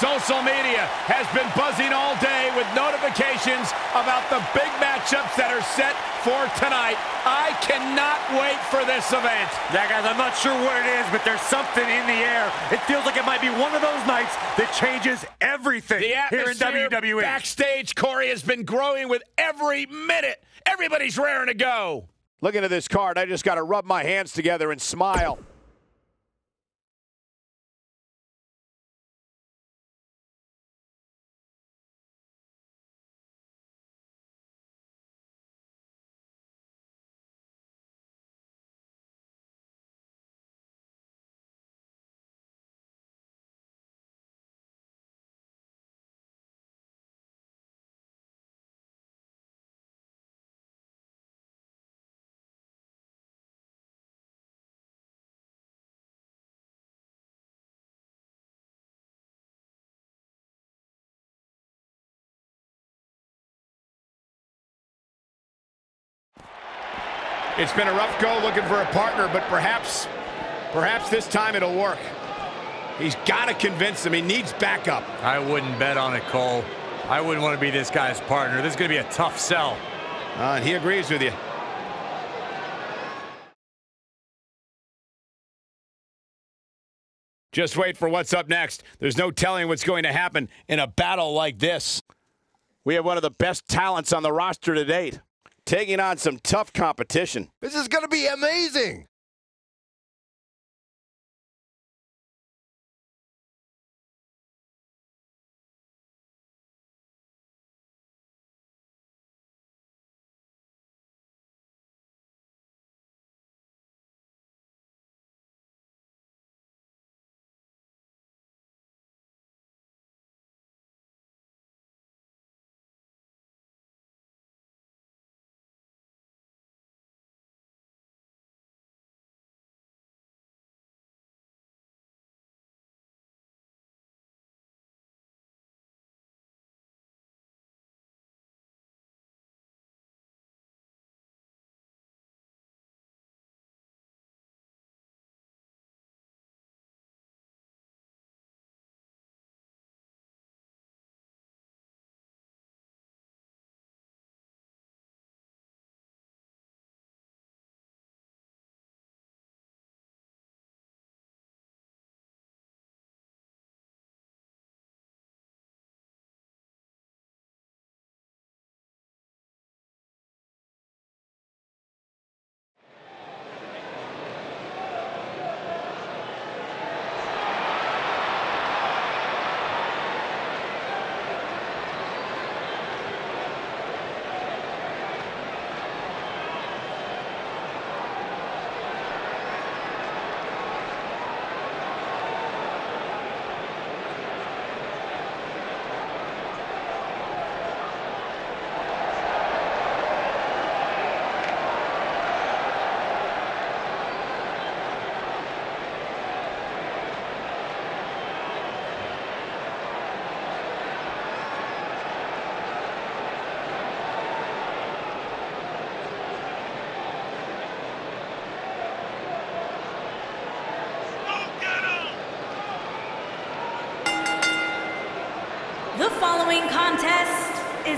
Social media has been buzzing all day with notifications about the big matchups that are set for tonight. I cannot wait for this event. Yeah, guys, I'm not sure what it is, but there's something in the air. It feels like it might be one of those nights that changes everything here in atmosphere WWE. backstage, Corey, has been growing with every minute. Everybody's raring to go. Looking at this card, I just got to rub my hands together and smile. It's been a rough go looking for a partner, but perhaps, perhaps this time it'll work. He's got to convince him. He needs backup. I wouldn't bet on it, Cole. I wouldn't want to be this guy's partner. This is going to be a tough sell. Uh, and he agrees with you. Just wait for what's up next. There's no telling what's going to happen in a battle like this. We have one of the best talents on the roster to date, taking on some tough competition. This is going to be amazing.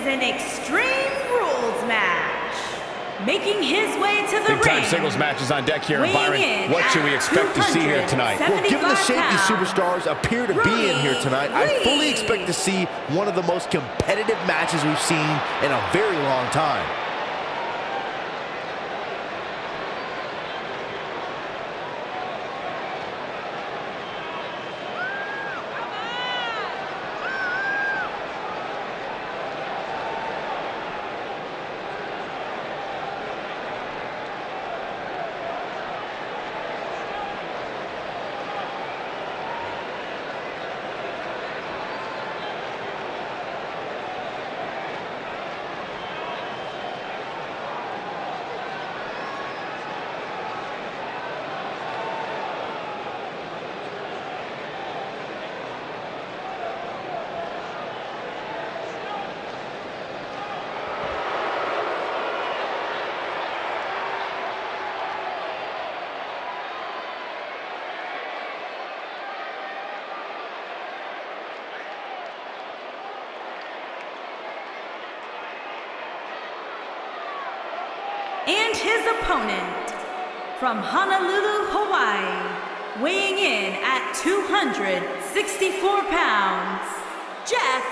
Is an Extreme Rules match. Making his way to the Big time ring. singles matches on deck here, Weighing Byron. in What should we expect to see here tonight? Well, given the shape these superstars appear to be in here tonight, I fully expect to see one of the most competitive matches we've seen in a very long time. Opponent, from Honolulu, Hawaii, weighing in at 264 pounds, Jeff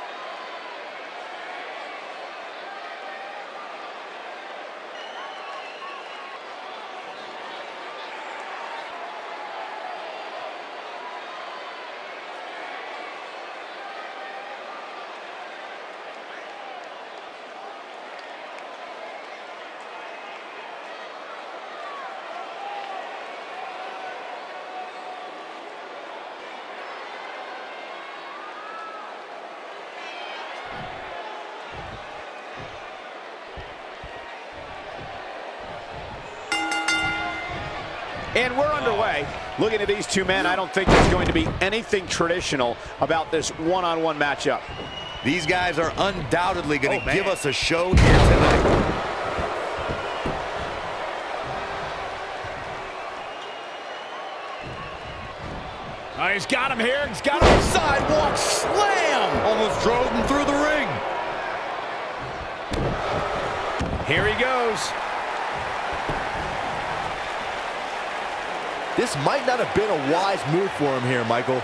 And we're underway. Looking at these two men, I don't think there's going to be anything traditional about this one-on-one matchup. These guys are undoubtedly going Oh, to give us a show here tonight. Oh, he's got him here. He's got him sidewalk slam. Almost drove him through the ring. Here he goes. This might not have been a wise move for him here, Michael.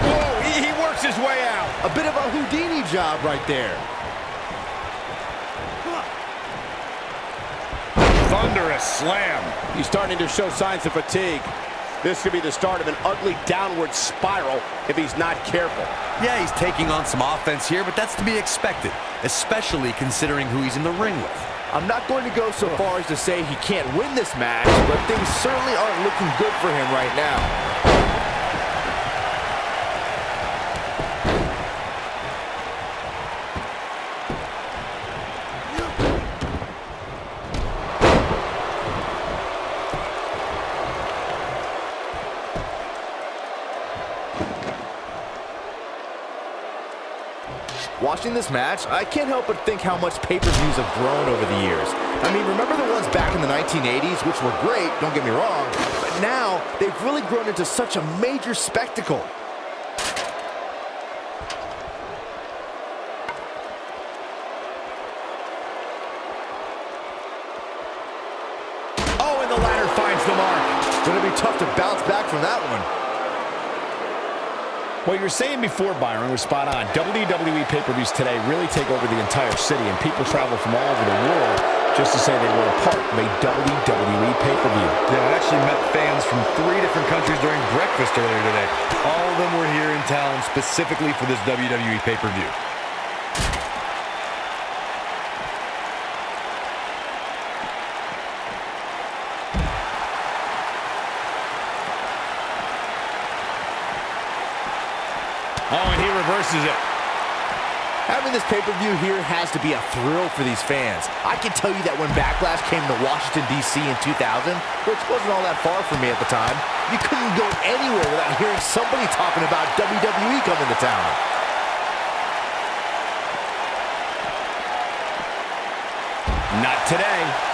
Whoa, he, he works his way out. A bit of a Houdini job right there. Thunderous slam. He's starting to show signs of fatigue. This could be the start of an ugly downward spiral if he's not careful. Yeah, he's taking on some offense here, but that's to be expected, especially considering who he's in the ring with. I'm not going to go so far as to say he can't win this match, but things certainly aren't looking good for him right now. Watching this match, I can't help but think how much pay-per-views have grown over the years. I mean, remember the ones back in the 1980s, which were great, don't get me wrong, but now they've really grown into such a major spectacle. Oh, and the ladder finds the mark. Gonna be tough to bounce back from that one. What you were saying before, Byron, was spot on. WWE pay-per-views today really take over the entire city, and people travel from all over the world just to say they were a part of a WWE pay-per-view. Yeah, I actually met fans from three different countries during breakfast earlier today. All of them were here in town specifically for this WWE pay-per-view. Oh, and he reverses it. Having this pay-per-view here has to be a thrill for these fans. I can tell you that when Backlash came to Washington, D.C. in 2000, which wasn't all that far from me at the time, you couldn't go anywhere without hearing somebody talking about WWE coming to town. Not today.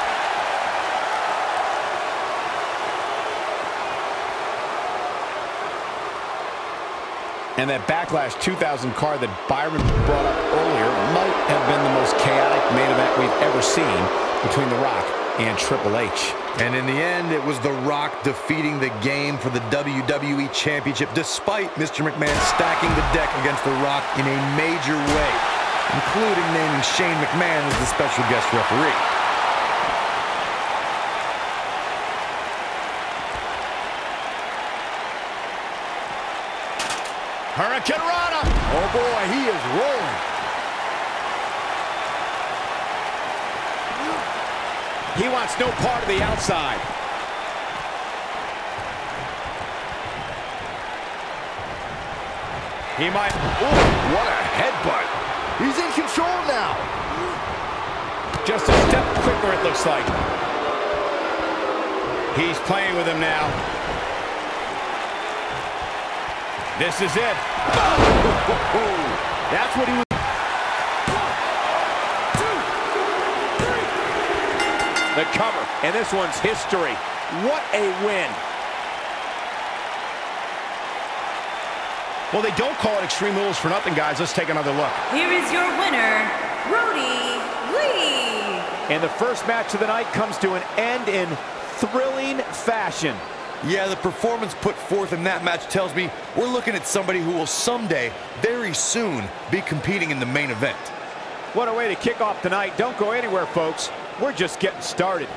And that Backlash 2000 card that Byron brought up earlier might have been the most chaotic main event we've ever seen between The Rock and Triple H. And in the end, it was The Rock defeating the game for the WWE Championship, despite Mr. McMahon stacking the deck against The Rock in a major way, including naming Shane McMahon as the special guest referee. Oh boy, he is rolling. He wants no part of the outside. He might. Ooh, what a headbutt. He's in control now. Just a step quicker, it looks like. He's playing with him now. This is it. That's what he was. The cover, and this one's history. What a win. Well, they don't call it Extreme Rules for nothing, guys. Let's take another look. Here is your winner, Brodie Lee. And the first match of the night comes to an end in thrilling fashion. Yeah, the performance put forth in that match tells me we're looking at somebody who will someday, very soon, be competing in the main event. What a way to kick off tonight. Don't go anywhere, folks. We're just getting started.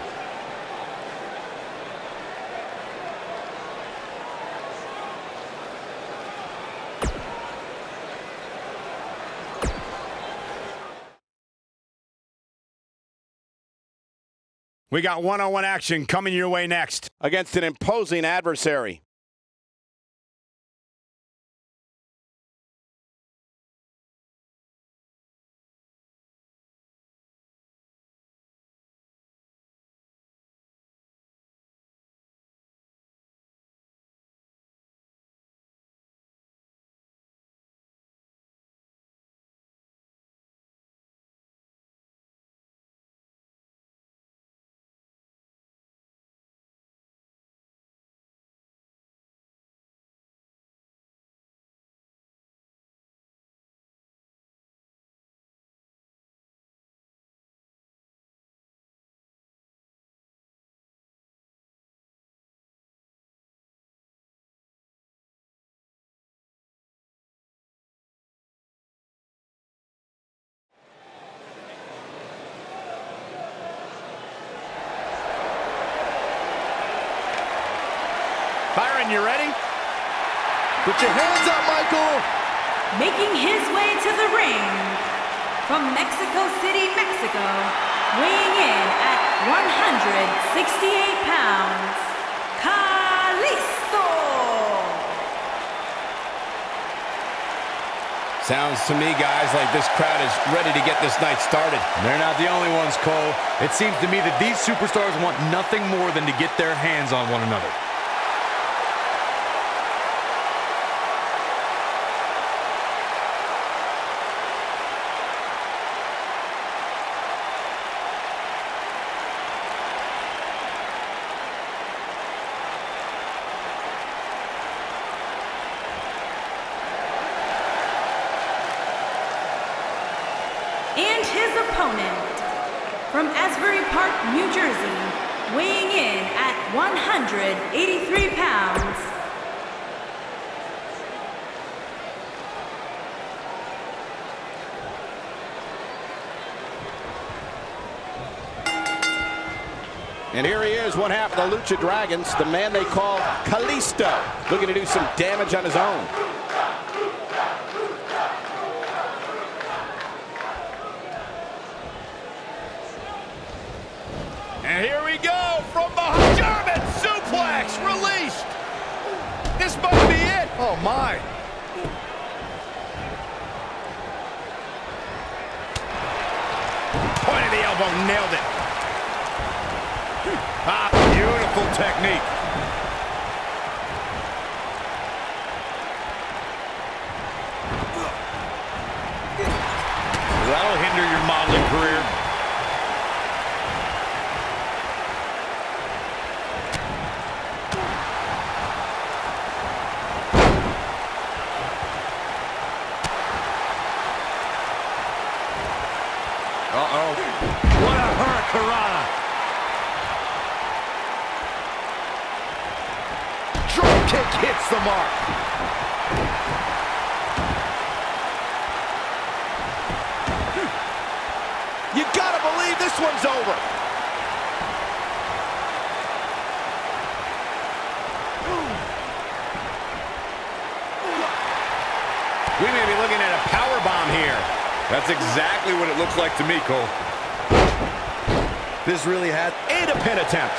We got one-on-one action coming your way next. Against an imposing adversary. You ready? Put your hands up, Michael. Making his way to the ring from Mexico City, Mexico, weighing in at 168 pounds, Kalisto. Sounds to me, guys, like this crowd is ready to get this night started. They're not the only ones, Cole. It seems to me that these superstars want nothing more than to get their hands on one another. And his opponent from Asbury Park, New Jersey, weighing in at 183 pounds, And here he is, one half of the Lucha Dragons, the man they call Kalisto, looking to do some damage on his own. And here we go from behind. German suplex released. This might be it. Oh, my. Point of the elbow, nailed it. Ah, beautiful technique. That'll hinder your modeling career. Uh-oh. What a hurricanrana. Drop kick hits the mark. You gotta believe this one's over. We may be looking at a power bomb here. That's like to me, Cole. This really had... And a pin attempt.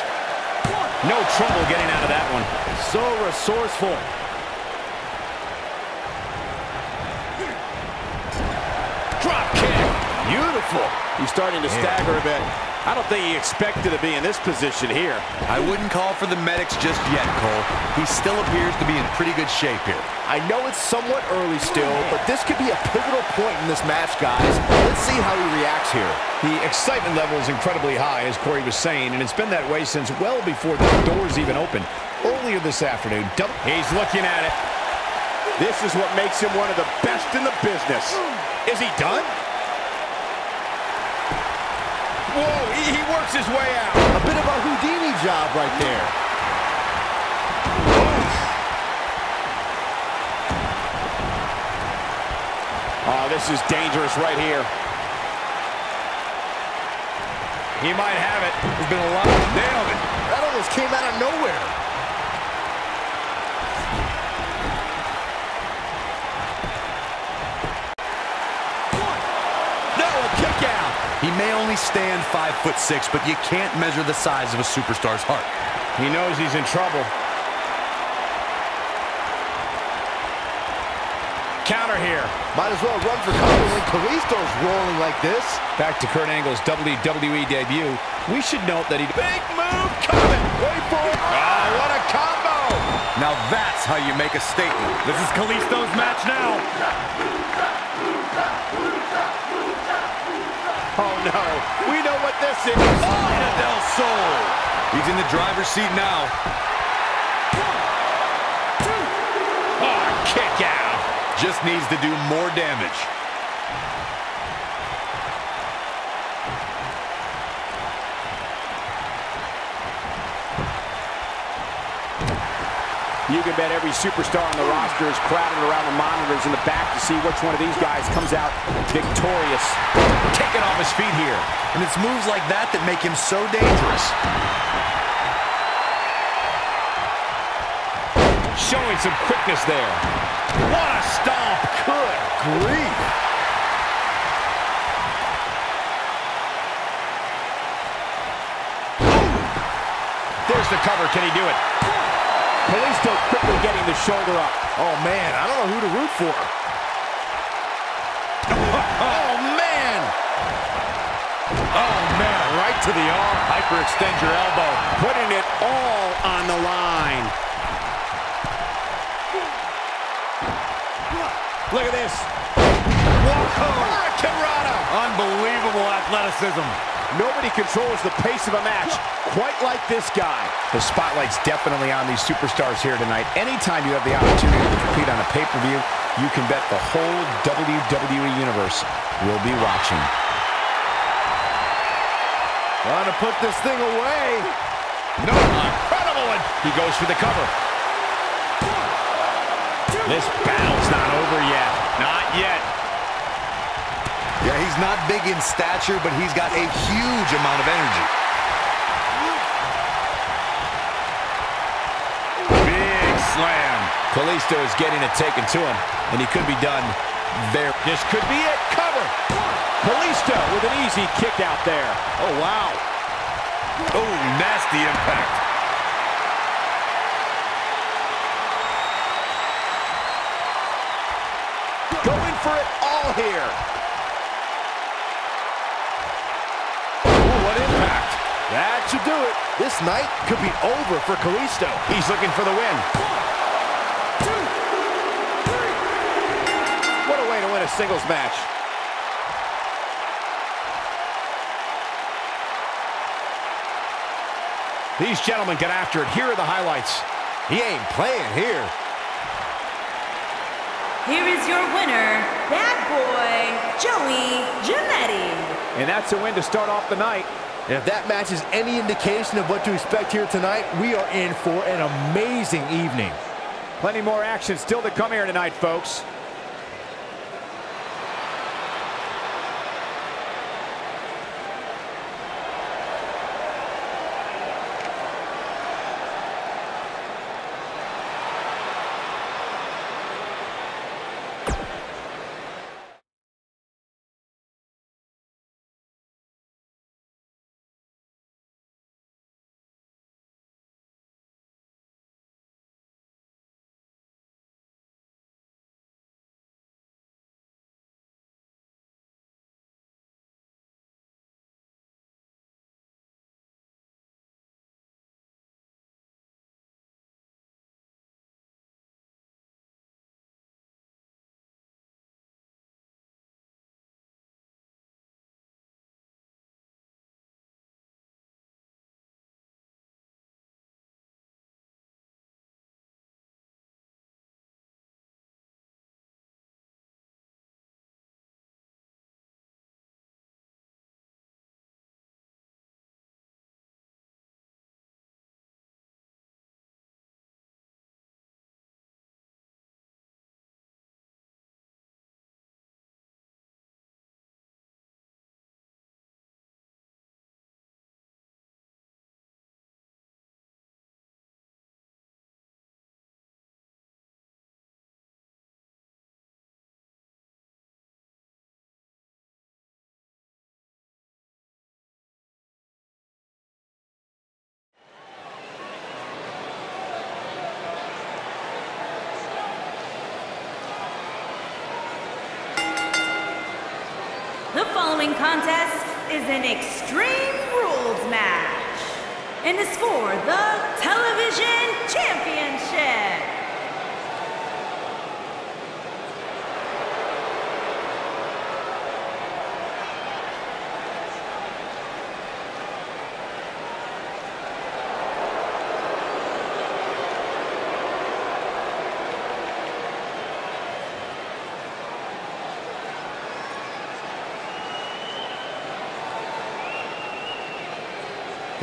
No trouble getting out of that one. So resourceful. Drop kick. Careful. He's starting to stagger a bit. I don't think he expected to be in this position here. I wouldn't call for the medics just yet, Cole. He still appears to be in pretty good shape here. I know it's somewhat early still, but this could be a pivotal point in this match, guys. Let's see how he reacts here. The excitement level is incredibly high, as Corey was saying, and it's been that way since well before the doors even opened. Earlier this afternoon, He's looking at it. This is what makes him one of the best in the business. Is he done? Whoa, he, he works his way out. A bit of a Houdini job right there. Oh, this is dangerous right here. He might have it. There's been a lot. Nailed it. That almost came out of nowhere. No, a kick out. He may only stand five foot six, but you can't measure the size of a superstar's heart. He knows he's in trouble. Counter here. Might as well run for cover when Kalisto's rolling like this. back to Kurt Angle's WWE debut. We should note that he Big move coming. Wait for it. Oh, what a combo. Now that's how you make a statement. This is Kalisto's match now. Oh, no. We know what this is. Salida del Sol. He's in the driver's seat now. Oh, kick out. Just needs to do more damage. You can bet every superstar on the roster is crowded around the monitors in the back to see which one of these guys comes out victorious. taken off his feet here. And it's moves like that that make him so dangerous. Showing some quickness there. What a stomp. Good grief. There's the cover. Can he do it? Kalisto quickly getting the shoulder up. Oh, man, I don't know who to root for. Oh, man. Oh, man, right to the arm. Hyperextend your elbow. Putting it all on the line. Look at this. Hurricanrana. Unbelievable athleticism. Nobody controls the pace of a match quite like this guy. The spotlight's definitely on these superstars here tonight. Anytime you have the opportunity to compete on a pay-per-view, you can bet the whole WWE Universe will be watching. Trying to put this thing away. No, incredible one. He goes for the cover. This battle's not over yet. Not yet. Yeah, he's not big in stature, but he's got a huge amount of energy. Big slam. Kalisto is getting it taken to him, and he could be done there. This could be it. Cover. Kalisto with an easy kick out there. Oh, wow. Oh, nasty impact. Going for it all here. That should do it. This night could be over for Kalisto. He's looking for the win. What a way to win a singles match. These gentlemen get after it. Here are the highlights. He ain't playing here. Here is your winner, Bad Boy Joey Janetti. And that's a win to start off the night. And if that matches any indication of what to expect here tonight, we are in for an amazing evening. Plenty more action still to come here tonight, folks. Following contest is an Extreme Rules match and is for the Television Championship.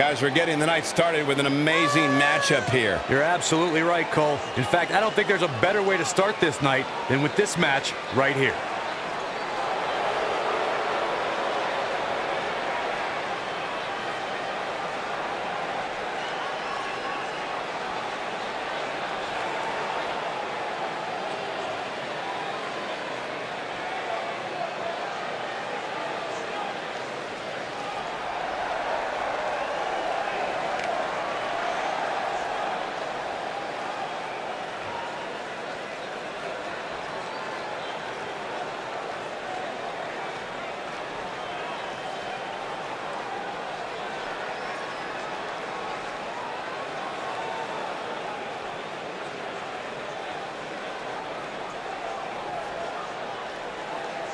Guys, we're getting the night started with an amazing matchup here. You're absolutely right, Cole. In fact, I don't think there's a better way to start this night than with this match right here.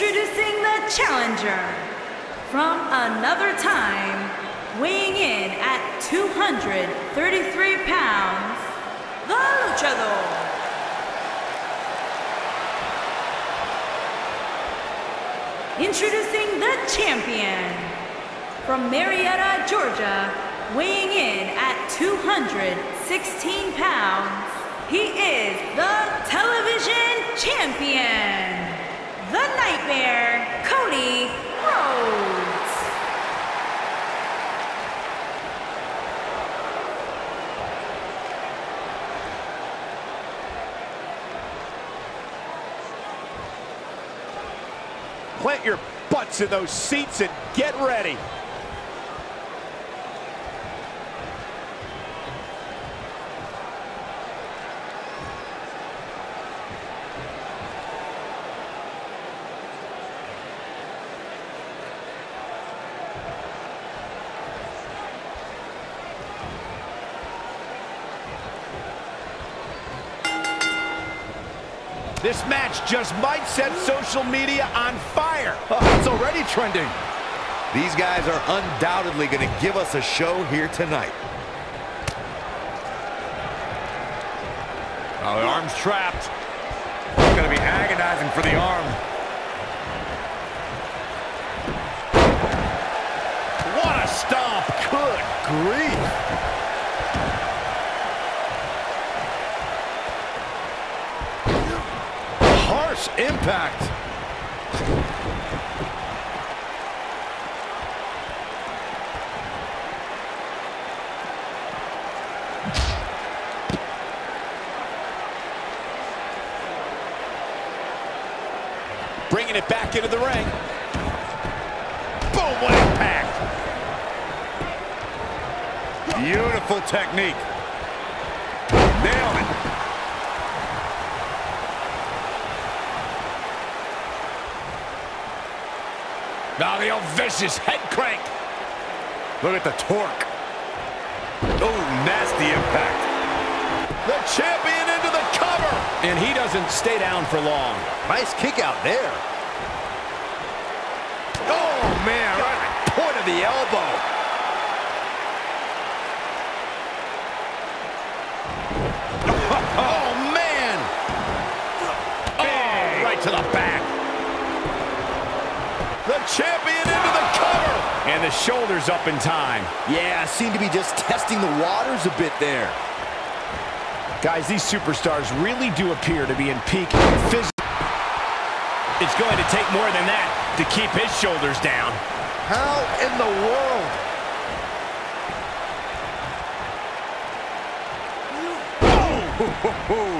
Introducing the challenger from another time, weighing in at 233 pounds, the luchador. Introducing the champion from Marietta, Georgia, weighing in at 216 pounds. He is the television champion the Nightmare, Cody Rhodes. Plant your butts in those seats and get ready. This match just might set social media on fire. Oh, it's already trending. These guys are undoubtedly going to give us a show here tonight. Oh, the arm's trapped. It's going to be agonizing for the arm. What a stomp. Good grief. Impact. Bringing it back into the ring. Boom, what impact. Beautiful technique. Nailed it. Now the old vicious head crank. Look at the torque. Oh, nasty impact. The champion into the cover. And he doesn't stay down for long. Nice kick out there. Oh, man, right point of the elbow. And the shoulders up in time. Yeah, seemed to be just testing the waters a bit there. Guys, these superstars really do appear to be in peak physical. It's going to take more than that to keep his shoulders down. How in the world?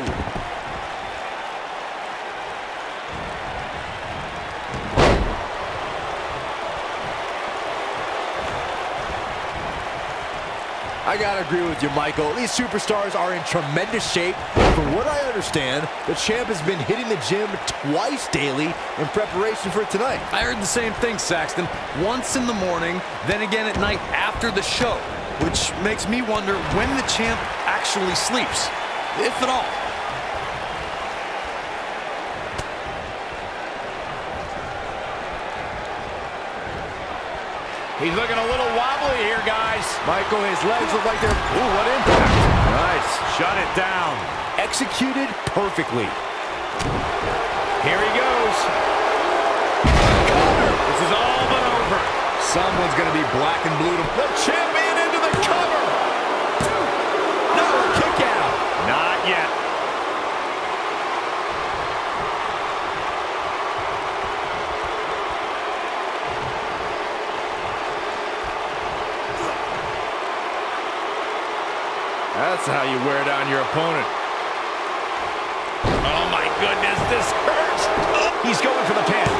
I gotta agree with you, Michael. These superstars are in tremendous shape. From what I understand, the champ has been hitting the gym twice daily in preparation for tonight. I heard the same thing, Saxton. Once in the morning, then again at night after the show. Which makes me wonder when the champ actually sleeps, if at all. He's looking a little wobbly here, guys. Michael, his legs look like they're... Ooh, what impact. Nice. Shut it down. Executed perfectly. Here he goes. This is all but over. Someone's going to be black and blue to... The champion into the cover. No, kick out. Not yet. That's how you wear down your opponent. Oh, my goodness, this hurts. He's going for the pin.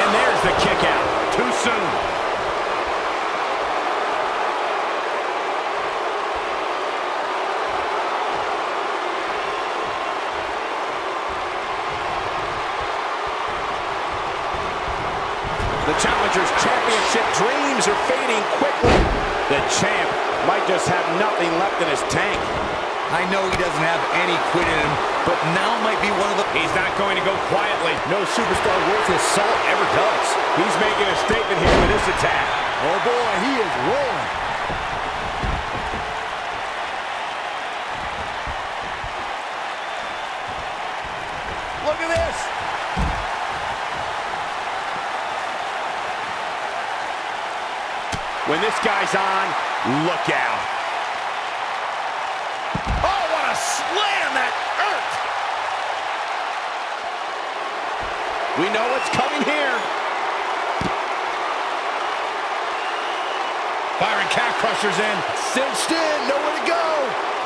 And there's the kick out. Too soon. The challenger's championship dreams are fading quickly. The champ might just have nothing left in his tank. I know he doesn't have any quit in him, but now might be one of the... He's not going to go quietly. No superstar worth his salt ever does. He's making a statement here with this attack. Oh boy, he is rolling. Look at this. When this guy's on, look out. Oh, what a slam that hurt. We know what's coming here. Byron calf crushers in. Cinched in, nowhere to go.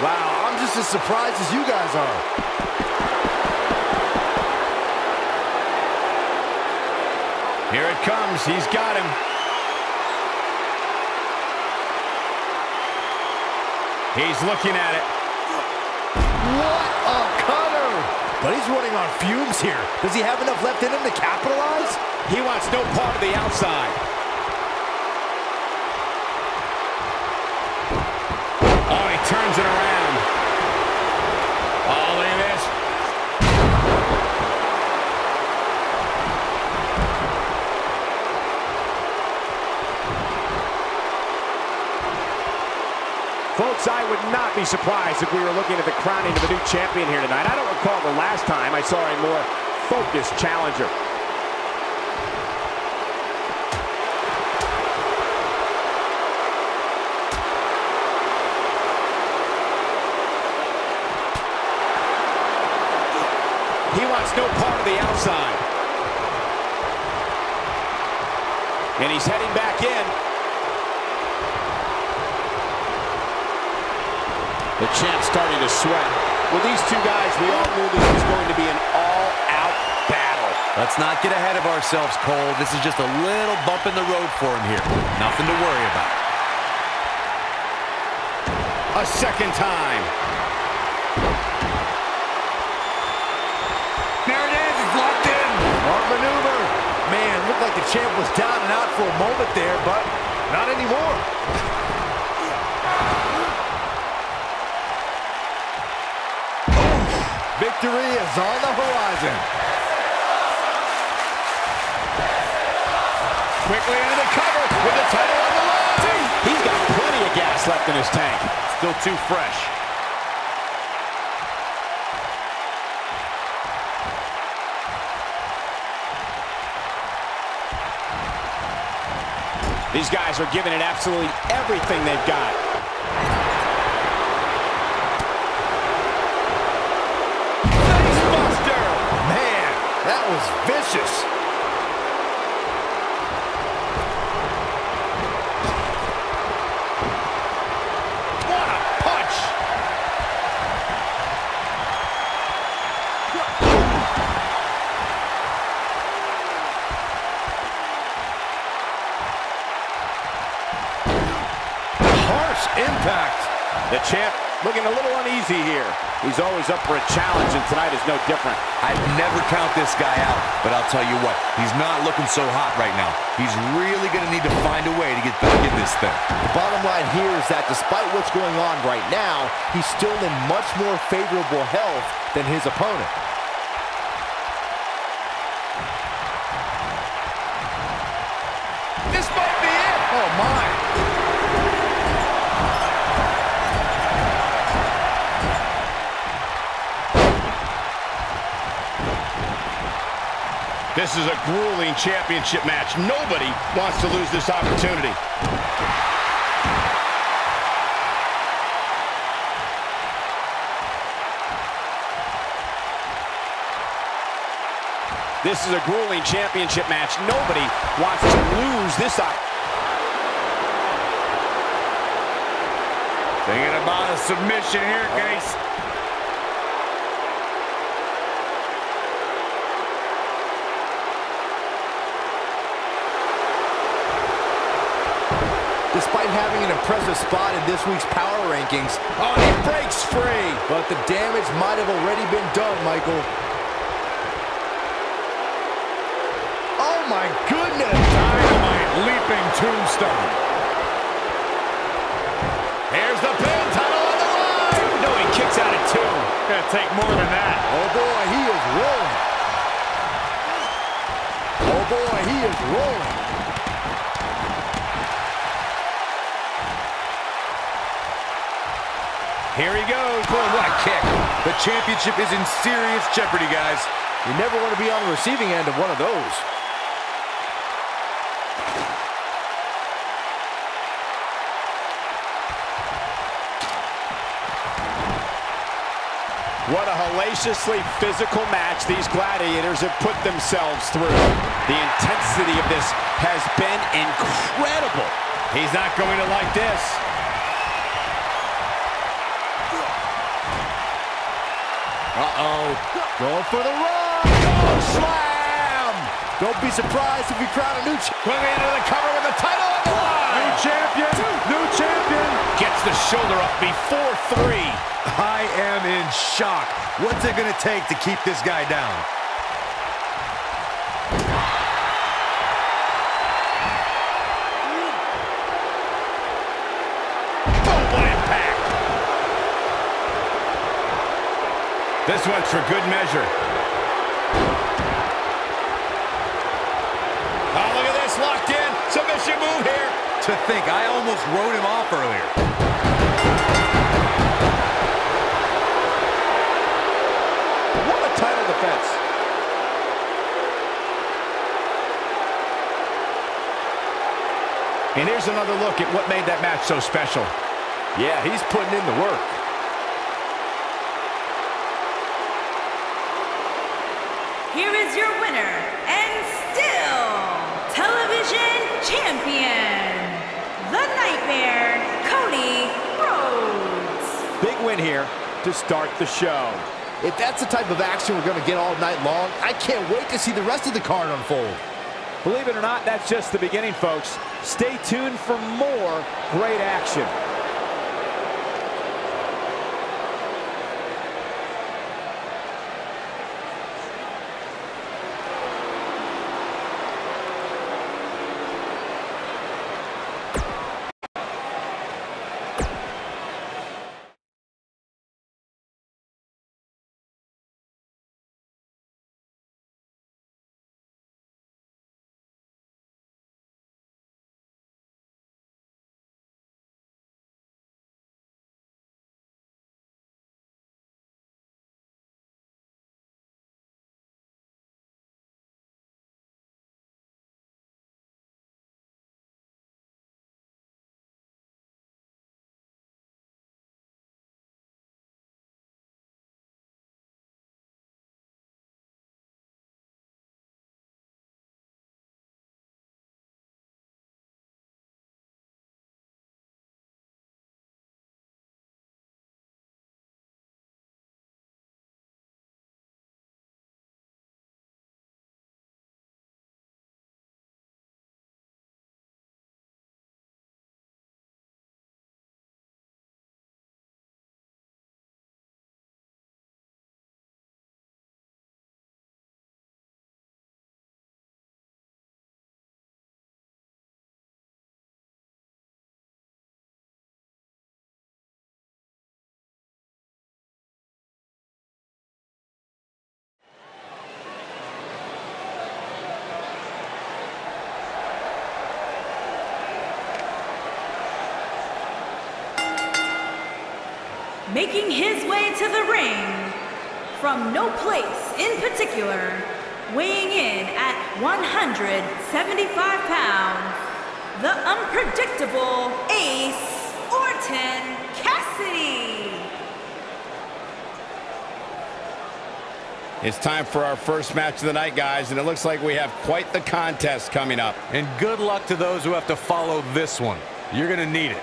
Wow, I'm just as surprised as you guys are. Here it comes. He's got him. He's looking at it. What a cutter! But he's running on fumes here. Does he have enough left in him to capitalize? He wants no part of the outside. Oh, he turns it around. Oh, look at this. I would not be surprised if we were looking at the crowning of a new champion here tonight. I don't recall the last time I saw a more focused challenger. He wants no part of the outside. And he's heading back in. The champ's starting to sweat. With these two guys, we all knew this was going to be an all-out battle. Let's not get ahead of ourselves, Cole. This is just a little bump in the road for him here. Nothing to worry about. A second time. There it is. It's locked in. Smart maneuver. Man, looked like the champ was down and out for a moment there, but not anymore. Is on the horizon. Quickly into the cover with the title on the line. He's got plenty of gas left in his tank. Still too fresh. These guys are giving it absolutely everything they've got. Harsh impact. The champ looking a little uneasy here. He's always up for a challenge, and tonight is no different. I'd never count this guy out, but I'll tell you what, he's not looking so hot right now. He's really going to need to find a way to get back in this thing. The bottom line here is that despite what's going on right now, he's still in much more favorable health than his opponent. This is a grueling championship match. Nobody wants to lose this opportunity. This is a grueling championship match. Nobody wants to lose this opportunity. Thinking about a submission here, Case. Despite having an impressive spot in this week's power rankings, Oh, he breaks free. but the damage might have already been done, Michael. Oh, my goodness. Dynamite leaping tombstone. Here's the pin title on the line. No, he kicks out at two. Gonna take more than that. Oh, boy, he is rolling. Oh, boy, he is rolling. Here he goes. Boy, what a kick. The championship is in serious jeopardy, guys. You never want to be on the receiving end of one of those. What a hellaciously physical match these gladiators have put themselves through. The intensity of this has been incredible. He's not going to like this. Uh-oh. Going for the run. Oh, slam. Don't be surprised if you crown a new. Moving into the cover with the title on the line. New champion, new champion. Gets the shoulder up before three. I am in shock. What's it going to take to keep this guy down? This one's for good measure. Oh, look at this, locked in. Submission move here. To think, I almost wrote him off earlier. What a title defense. And here's another look at what made that match so special. Yeah, he's putting in the work. To start the show. If that's the type of action we're going to get all night long, I can't wait to see the rest of the card unfold. Believe it or not, that's just the beginning, folks. Stay tuned for more great action. Making his way to the ring from no place in particular, weighing in at 175 pounds, the unpredictable Ace Orton Cassidy. It's time for our first match of the night, guys, and it looks like we have quite the contest coming up. And good luck to those who have to follow this one. You're going to need it.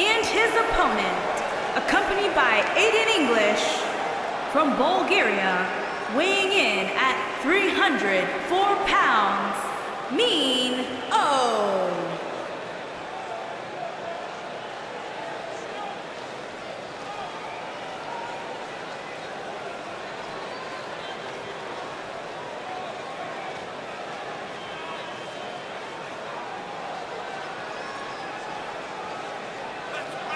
And his opponent, accompanied by Aiden English from Bulgaria, weighing in at 304 pounds, Mean O.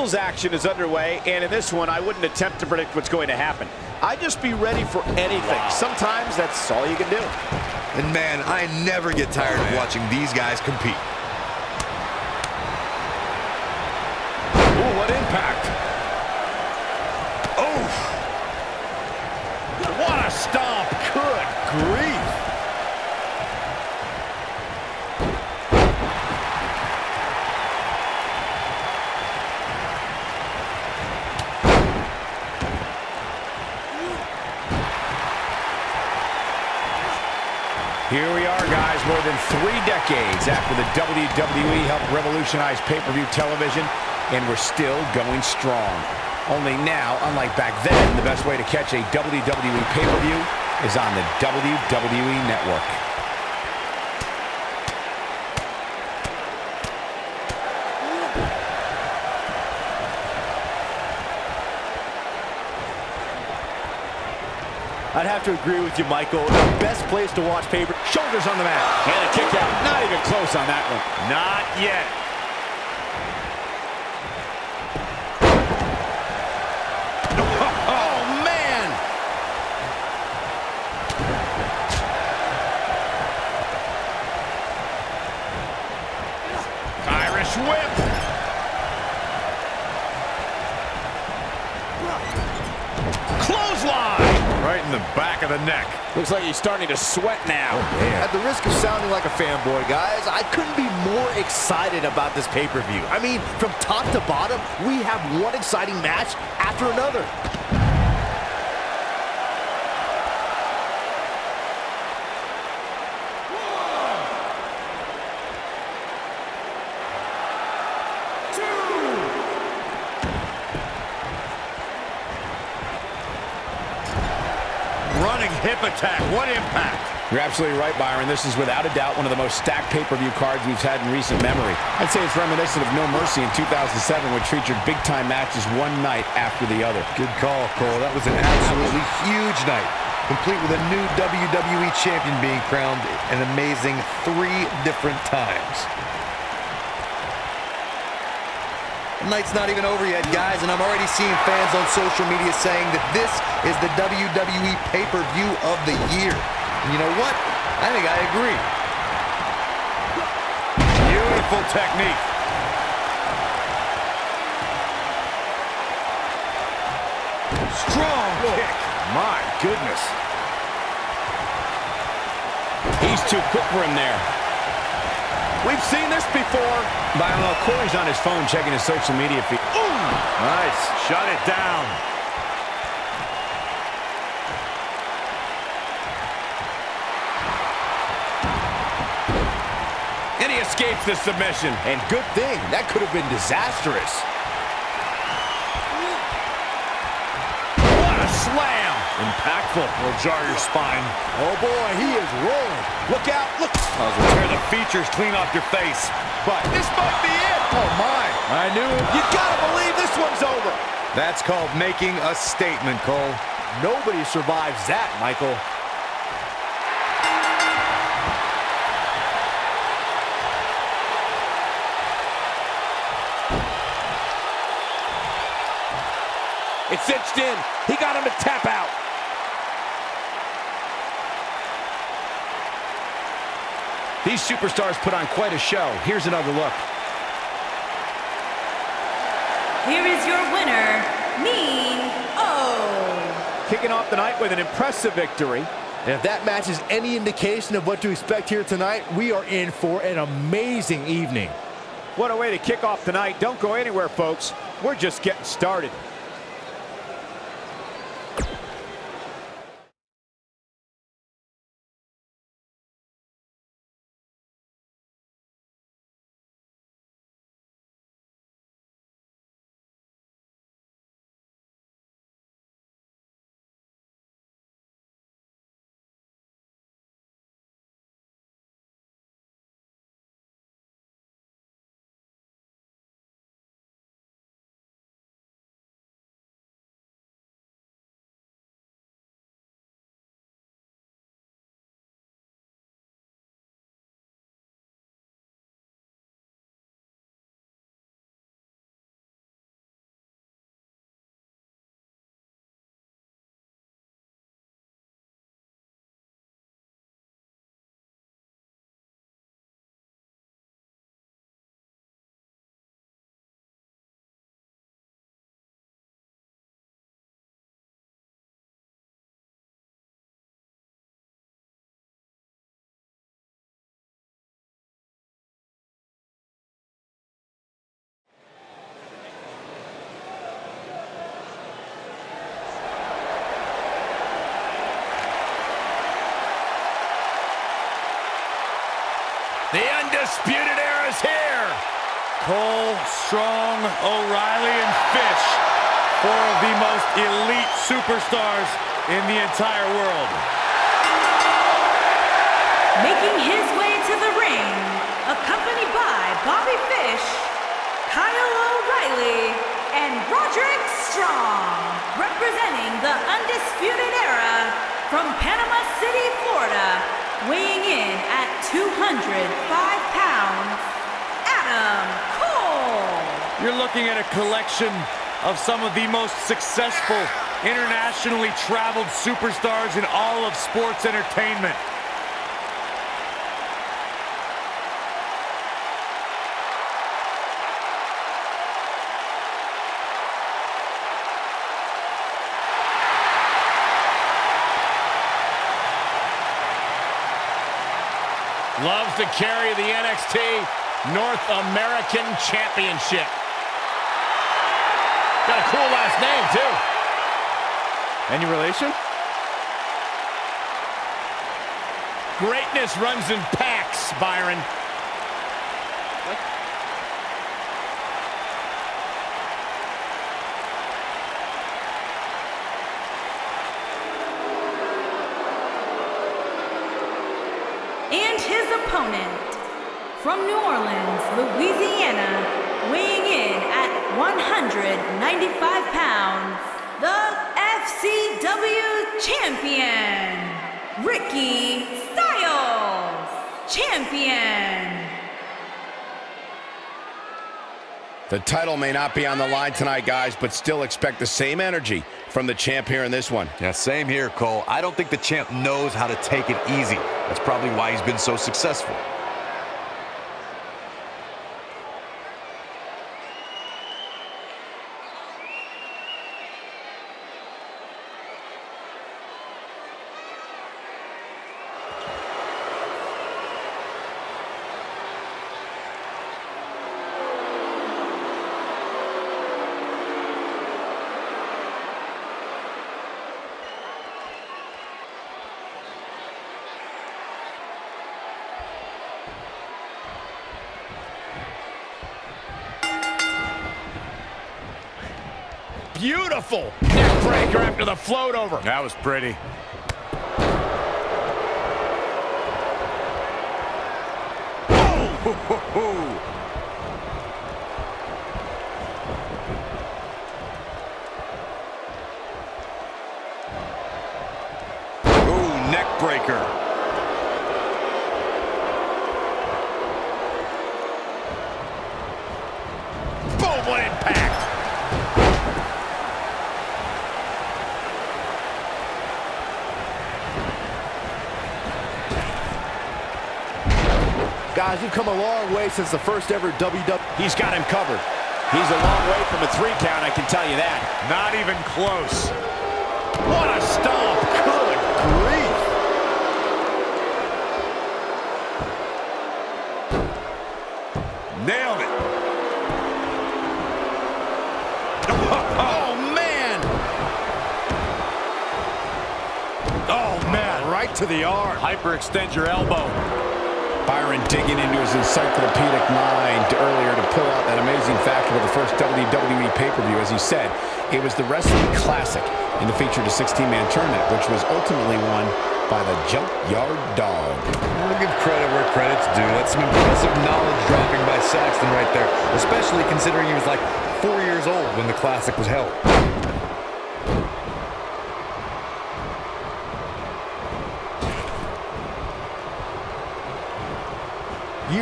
Singles action is underway, and in this one, I wouldn't attempt to predict what's going to happen. I'd just be ready for anything. Sometimes that's all you can do. And man, I never get tired of watching these guys compete. Ooh, what impact. Oh! What a stomp. Good grief. Here we are, guys, more than three decades after the WWE helped revolutionize pay-per-view television, and we're still going strong. Only now, unlike back then, the best way to catch a WWE pay-per-view is on the WWE Network. I'd have to agree with you, Michael. The best place to watch paper. Shoulders on the mat. And a kick out. Not even close on that one. Not yet. Looks like he's starting to sweat now. Oh, At the risk of sounding like a fanboy, guys, I couldn't be more excited about this pay-per-view. I mean, from top to bottom, we have one exciting match after another. Running hip attack. What impact. You're absolutely right, Byron. This is without a doubt one of the most stacked pay-per-view cards we've had in recent memory. I'd say it's reminiscent of No Mercy in 2007, which featured big-time matches one night after the other. Good call, Cole. That was an absolutely huge night, complete with a new WWE champion being crowned an amazing three different times. The night's not even over yet, guys, and I'm already seeing fans on social media saying that this is the WWE pay-per-view of the year. And you know what? I think I agree. Beautiful technique. Strong kick. My goodness. He's too quick for him there. We've seen this before. But I don't know, Corey's on his phone checking his social media feed. Nice. Shut it down. Escapes the submission. And good thing, that could have been disastrous. What a slam! Impactful. Will jar your spine. Oh boy, he is rolling. Look out, look. Tear the features clean off your face. But this might be it. Oh my. I knew it. You gotta believe this one's over. That's called making a statement, Cole. Nobody survives that, Michael. It's cinched in. He got him to tap out. These superstars put on quite a show. Here's another look. Here is your winner, Mean O. Kicking off the night with an impressive victory. And if that matches any indication of what to expect here tonight, we are in for an amazing evening. What a way to kick off the night. Don't go anywhere, folks. We're just getting started. Undisputed era is here. Cole, Strong, O'Reilly, and Fish. Four of the most elite superstars in the entire world. Making his way to the ring, accompanied by Bobby Fish, Kyle O'Reilly, and Roderick Strong, representing the Undisputed Era from Panama City, Florida, weighing in at 205 pounds, Adam Cole. You're looking at a collection of some of the most successful internationally traveled superstars in all of sports entertainment. Loves to carry the NXT North American Championship. Got a cool last name, too. Any relation? Greatness runs in packs, Byron. And his opponent, from New Orleans, Louisiana, weighing in at 195 pounds, the FCW champion, Ricky Styles, champion. The title may not be on the line tonight, guys, but still expect the same energy from the champ here in this one. Yeah, same here, Cole. I don't think the champ knows how to take it easy. That's probably why he's been so successful. Beautiful neck breaker after the float over. That was pretty. Oh! Guys, we've come a long way since the first ever WW. He's got him covered. He's a long way from a three count, I can tell you that. Not even close. What a stomp. Good grief. Nailed it. Oh, man. Oh, man, right to the arm. Hyperextend your elbow. Byron digging into his encyclopedic mind earlier to pull out that amazing fact about the first WWE pay-per-view. As he said, it was the Wrestling Classic and it featured a 16-man tournament, which was ultimately won by the Junkyard Dog. I'll give credit where credit's due. That's some impressive knowledge dropping by Saxton right there, especially considering he was like four years old when the Classic was held.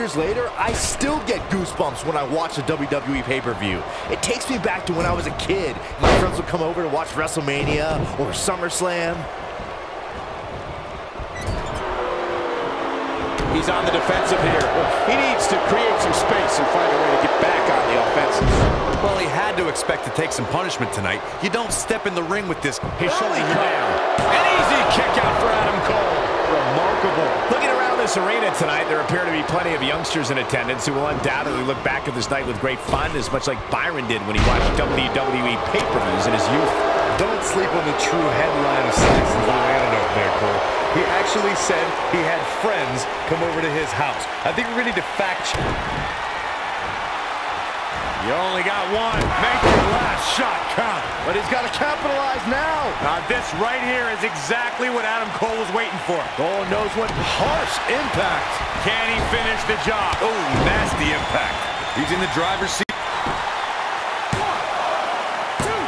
Years later, I still get goosebumps when I watch a WWE pay-per-view. It takes me back to when I was a kid. My friends would come over to watch WrestleMania or SummerSlam. He's on the defensive here. He needs to create some space and find a way to get back on the offensive. Well, he had to expect to take some punishment tonight. You don't step in the ring with this. His shoulders are down. An easy kick out for Adam Cole. Remarkable. Looking around this arena tonight, there appear to be plenty of youngsters in attendance who will undoubtedly look back at this night with great fondness, much like Byron did when he watched WWE pay-per-views in his youth. Don't sleep on the true headline of Saxton's little antidote there, Cole. He actually said he had friends come over to his house. I think we're going to need to fact check. You only got one. Make your last shot count. But he's got to capitalize now. Now, this right here is exactly what Adam Cole was waiting for. Cole knows what harsh impact. Can he finish the job? Oh, nasty impact. He's in the driver's seat. One, two.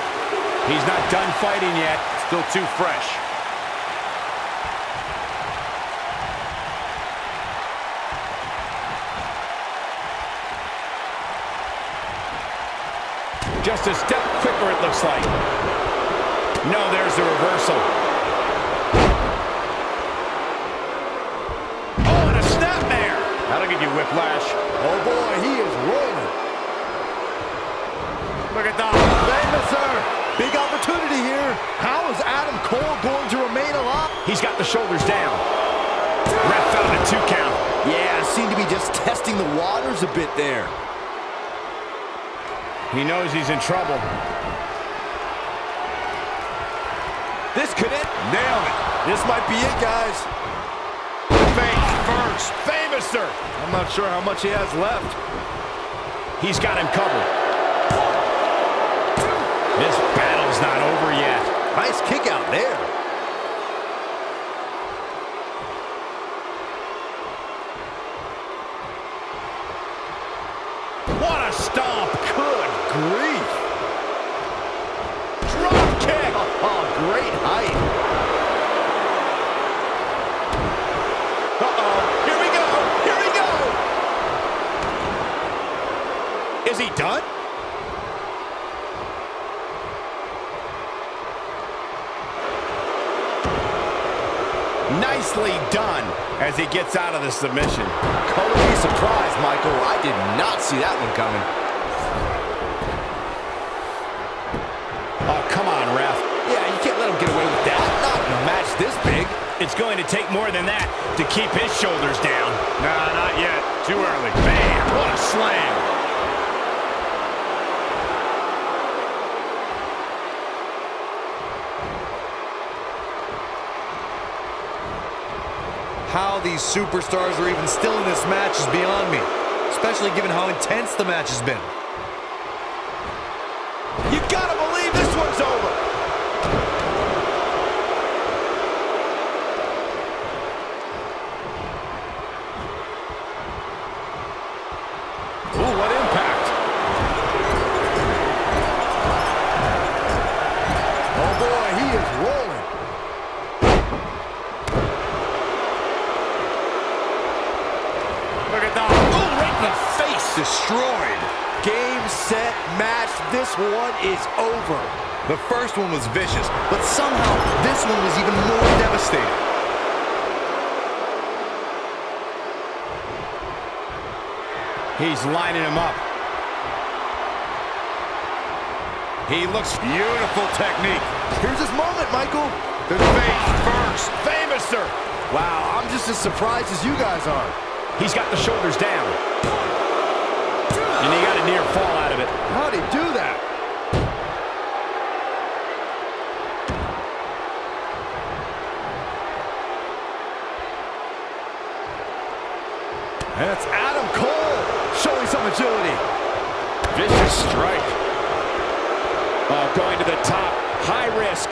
He's not done fighting yet. Still too fresh. Just a step quicker, it looks like. No, there's the reversal. Oh, and a snap there. That'll give you whiplash. Oh boy, he is rolling. Look at that. Sir. Big opportunity here. How is Adam Cole going to remain alive? He's got the shoulders down. Ref found a two count. Yeah, seemed to be just testing the waters a bit there. He knows he's in trouble. This could it. Nailed it. This might be it, guys. Face first. Famouser. I'm not sure how much he has left. He's got him covered. This battle's not over yet. Nice kick out there. What a stomp. Good grief. Drop kick. Oh, great height. Uh-oh. Here we go. Here we go. Is he done? Nicely done as he gets out of the submission. Color me surprised, Michael. I did not see that one coming. Oh, come on, ref. Yeah, you can't let him get away with that. Not in a match this big. It's going to take more than that to keep his shoulders down. Nah, not yet. Too early. Man, what a slam. How these superstars are even still in this match is beyond me, especially given how intense the match has been. You gotta believe this one one is over. The first one was vicious, but somehow this one was even more devastating. He's lining him up. He looks beautiful technique. Here's his moment, Michael. The face first. Famouser. Wow, I'm just as surprised as you guys are. He's got the shoulders down. And he got a near fall out of it. How'd he do that? And it's Adam Cole showing some agility. Vicious strike. Oh, going to the top. High risk.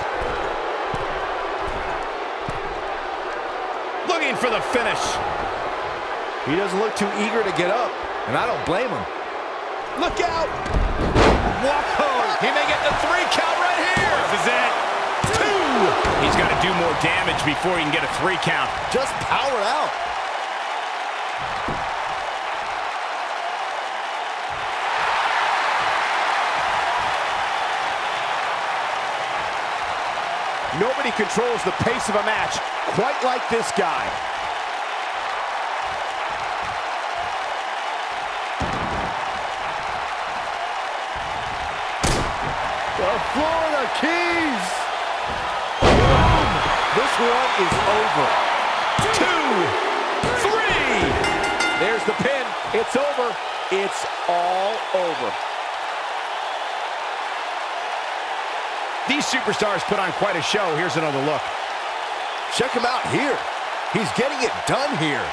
Looking for the finish. He doesn't look too eager to get up, and I don't blame him. Look out. Whoa. He may get the three count right here. This is it. Two. He's got to do more damage before he can get a three count. Just power out. Nobody controls the pace of a match quite like this guy. One is over. Two, three. There's the pin. It's over. It's all over. These superstars put on quite a show. Here's another look. Check him out here. He's getting it done here.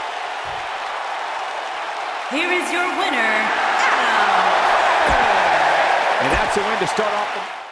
Here is your winner, Adam. And that's a win to start off.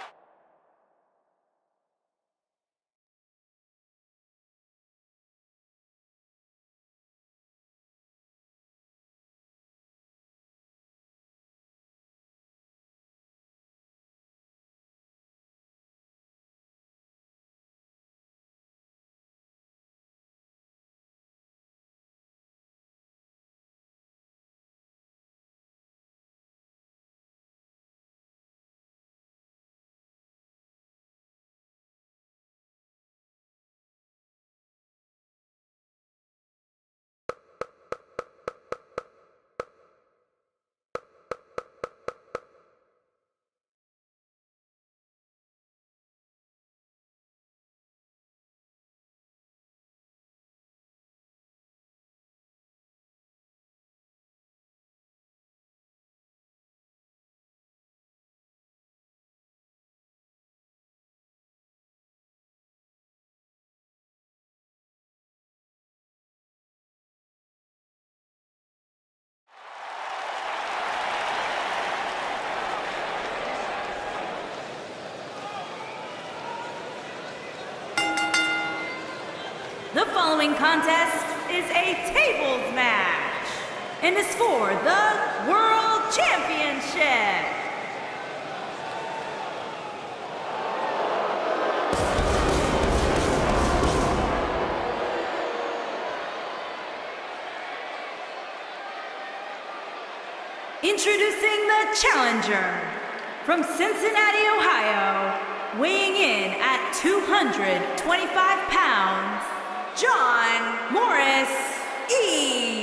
Contest is a tables match and is for the World Championship. Introducing the challenger from Cincinnati, Ohio, weighing in at 225 pounds, John Morris E.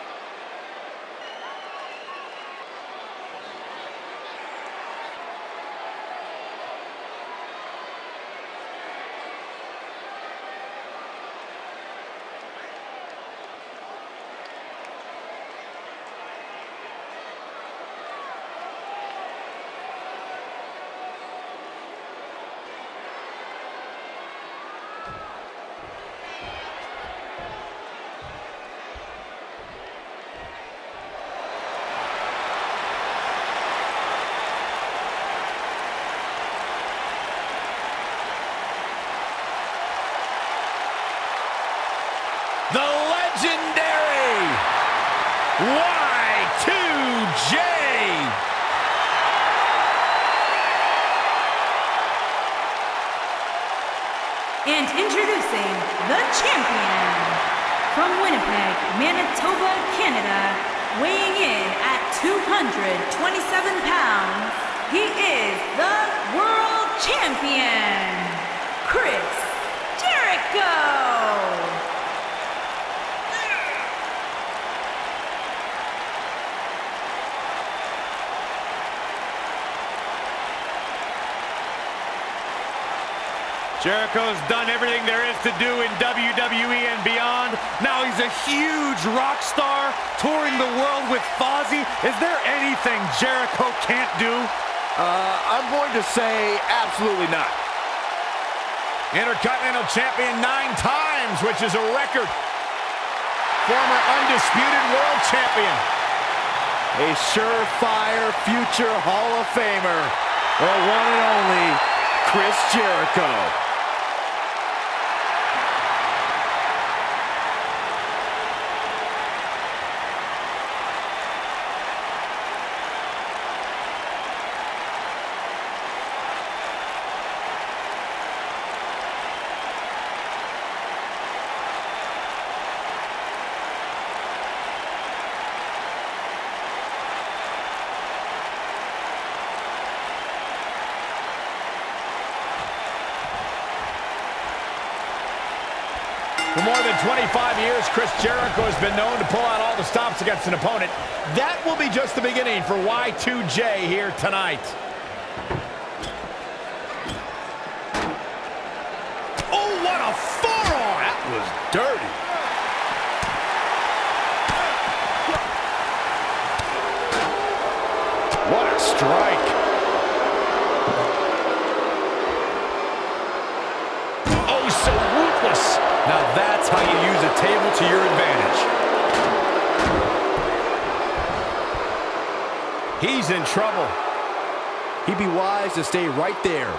Jericho's done everything there is to do in WWE and beyond. Now he's a huge rock star touring the world with Fozzy. Is there anything Jericho can't do? Uh, I'm going to say absolutely not. Intercontinental champion nine times, which is a record. Former undisputed world champion. A surefire future Hall of Famer. The one and only Chris Jericho. For more than 25 years, Chris Jericho has been known to pull out all the stops against an opponent. That will be just the beginning for Y2J here tonight. Oh, what a forearm! That was dirty. What a strike. Oh, so ruthless. Now that's table to your advantage. He's in trouble. He'd be wise to stay right there.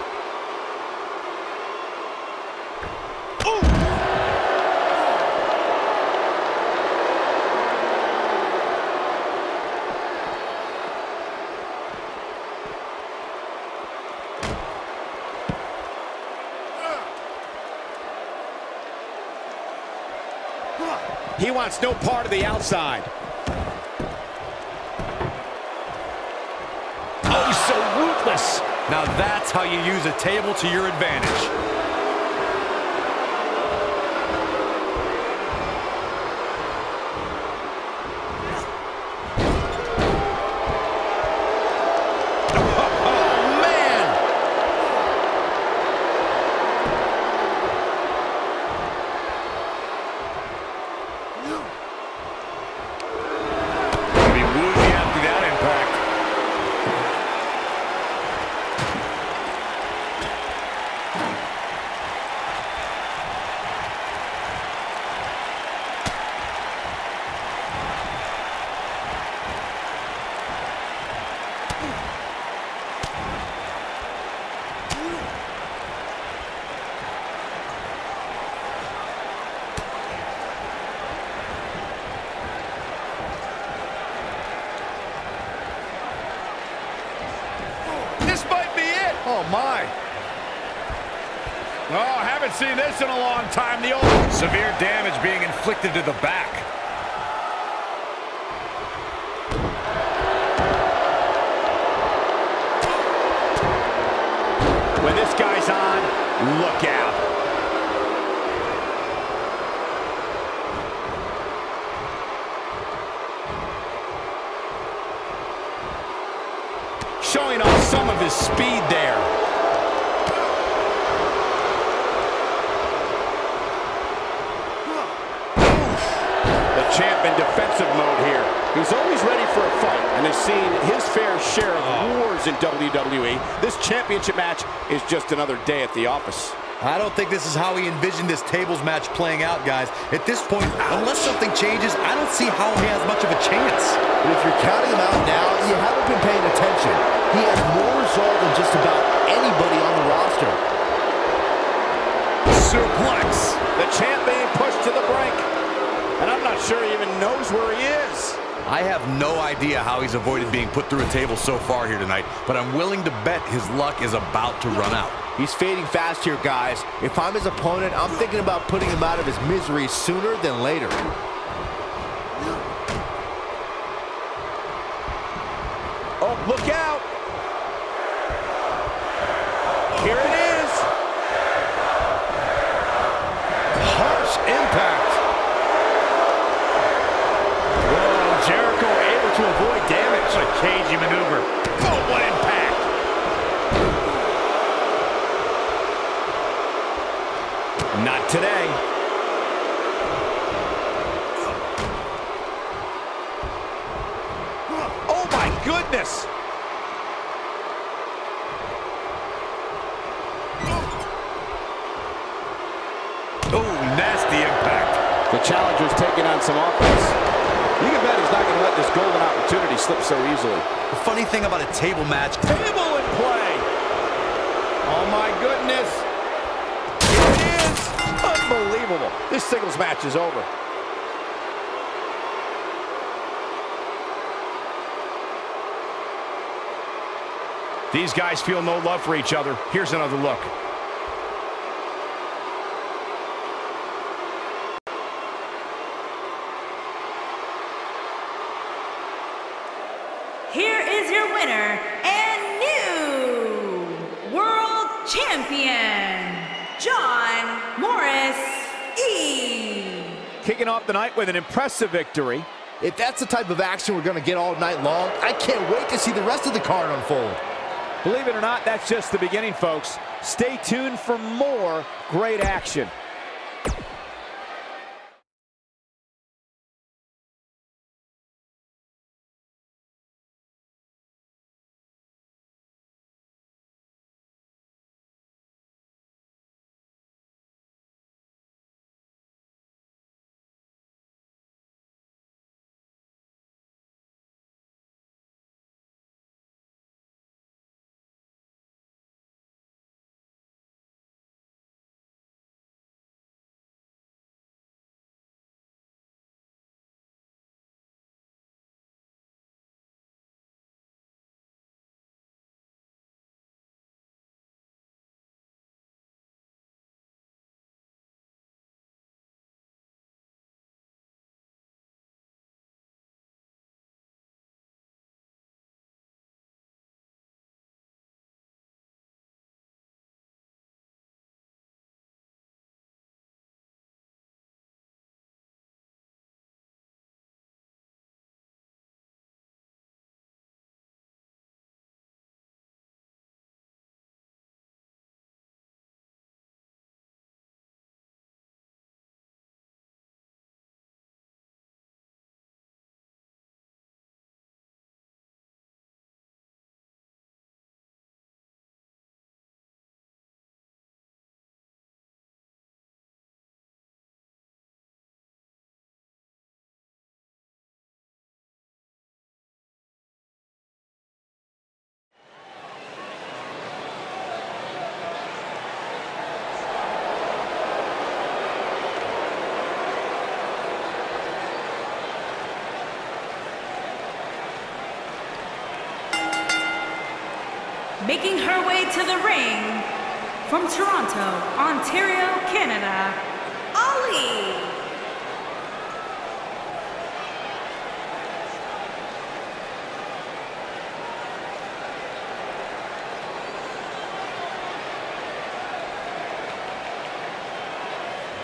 He wants no part of the outside. Oh, so ruthless. Now that's how you use a table to your advantage. Oh, haven't seen this in a long time. The old Severe damage being inflicted to the back. When this guy's on, look out. Showing off some of his speed there. Seen his fair share of oh. wars in WWE. This championship match is just another day at the office. I don't think this is how he envisioned this tables match playing out, guys. At this point, unless something changes, I don't see how he has much of a chance. But if you're counting him out now, you haven't been paying attention. He has more resolve than just about anybody on the roster. Suplex. The champ being pushed to the brink. And I'm not sure he even knows where he is. I have no idea how he's avoided being put through a table so far here tonight, but I'm willing to bet his luck is about to run out. He's fading fast here, guys. If I'm his opponent, I'm thinking about putting him out of his misery sooner than later. Oh, look out! Here it is! Harsh impact. Whoa, Jericho able to avoid damage. A cagey maneuver. Oh, what impact! Not today. Oh my goodness! Oh, nasty impact. The challenger's taking on some offense. You can bet he's not going to let this golden opportunity slip so easily. The funny thing about a table match, Table in play! Oh my goodness! Here it is! Unbelievable! This singles match is over. These guys feel no love for each other. Here's another look. Here is your winner and new World Champion, John Morris E. Kicking off the night with an impressive victory. If that's the type of action we're going to get all night long, I can't wait to see the rest of the card unfold. Believe it or not, that's just the beginning, folks. Stay tuned for more great action. Making her way to the ring from Toronto, Ontario, Canada,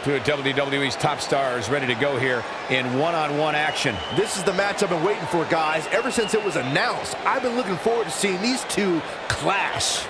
Two of WWE's top stars ready to go here in one-on-one action. This is the match I've been waiting for, guys. Ever since it was announced, I've been looking forward to seeing these two clash.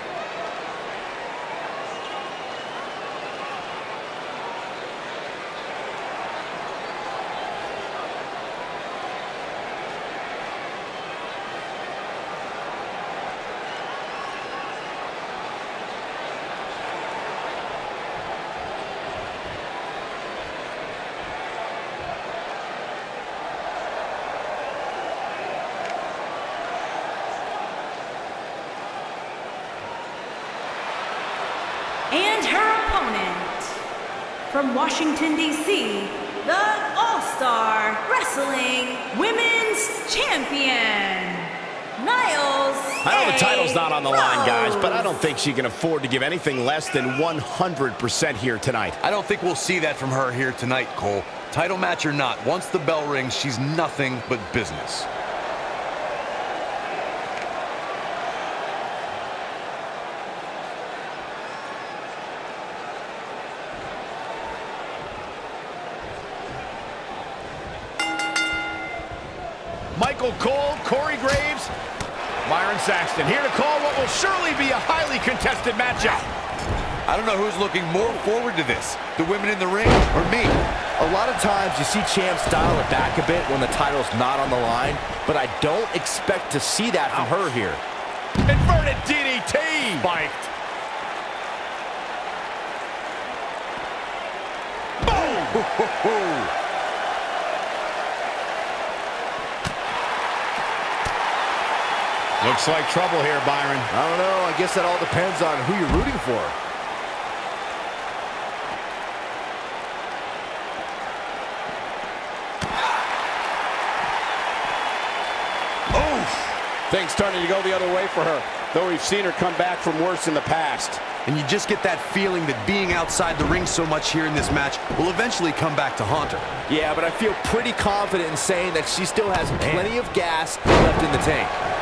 And her opponent from Washington, D.C., the All Star Wrestling Women's Champion, Niles. I know the title's not on the line, guys, but I don't think she can afford to give anything less than 100% here tonight. I don't think we'll see that from her here tonight, Cole. Title match or not, once the bell rings, she's nothing but business. Michael Cole, Corey Graves, Byron Saxton here to call what will surely be a highly contested matchup. I don't know who's looking more forward to this, the women in the ring or me. A lot of times you see champs dial it back a bit when the title's not on the line, but I don't expect to see that from her here. Inverted DDT. Spiked. Looks like trouble here, Byron. I don't know. I guess that all depends on who you're rooting for. Things starting to go the other way for her, though we've seen her come back from worse in the past. And you just get that feeling that being outside the ring so much here in this match will eventually come back to haunt her. Yeah, but I feel pretty confident in saying that she still has plenty of gas left in the tank.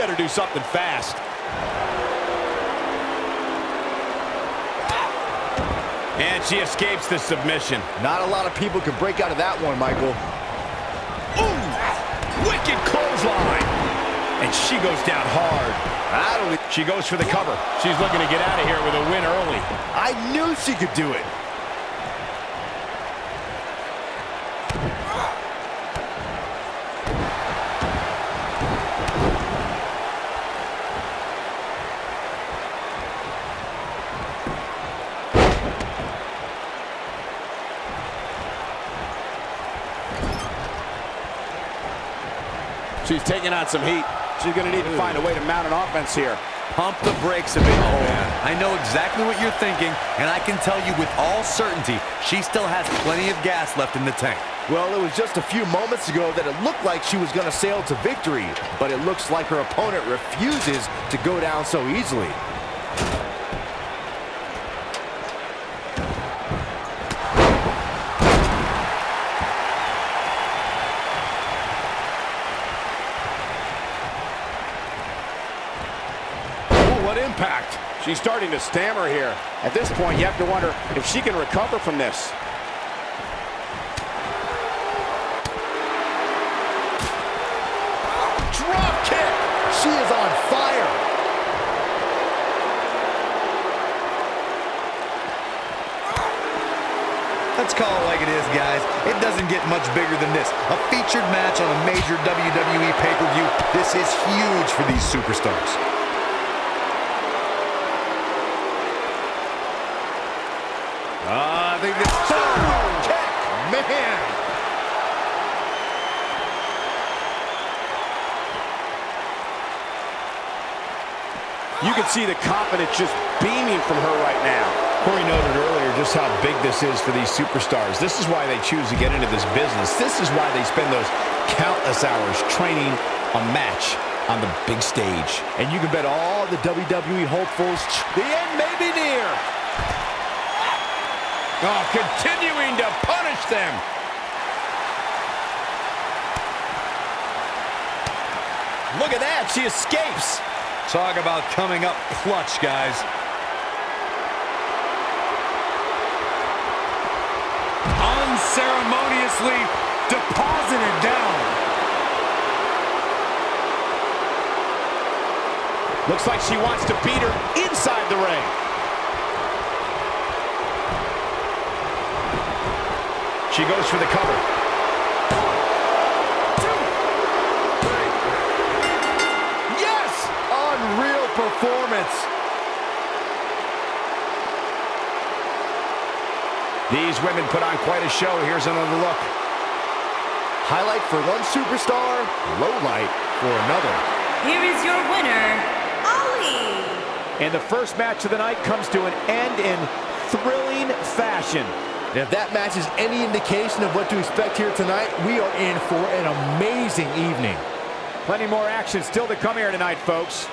Better do something fast. And she escapes the submission. Not a lot of people can break out of that one, Michael. Ooh! Wicked clothesline. And she goes down hard. I don't. She goes for the cover. She's looking to get out of here with a win early. I knew she could do it. She's taking on some heat. She's going to need to find a way to mount an offense here. Pump the brakes a bit, oh, Cole. I know exactly what you're thinking, and I can tell you with all certainty, she still has plenty of gas left in the tank. Well, it was just a few moments ago that it looked like she was going to sail to victory, but it looks like her opponent refuses to go down so easily. Ooh, what impact. She's starting to stammer here. At this point, you have to wonder if she can recover from this. Drop kick! She is on fire! Let's call it like it is, guys. It doesn't get much bigger than this. A featured match on a major WWE pay-per-view. This is huge for these superstars. Uh, I think this... Boom! Kick! Man! You can see the confidence just beaming from her right now. Corey noted earlier just how big this is for these superstars. This is why they choose to get into this business. This is why they spend those countless hours training a match on the big stage. And you can bet all the WWE hopefuls the end may be near. Oh, continuing to punish them. Look at that, she escapes. Talk about coming up clutch, guys. Unceremoniously deposited down. Looks like she wants to beat her inside the ring. She goes for the cover. Yes! Unreal performance. These women put on quite a show. Here's another look. Highlight for one superstar, low light for another. Here is your winner, Allie. And the first match of the night comes to an end in thrilling fashion. And if that match is any indication of what to expect here tonight, we are in for an amazing evening. Plenty more action still to come here tonight, folks.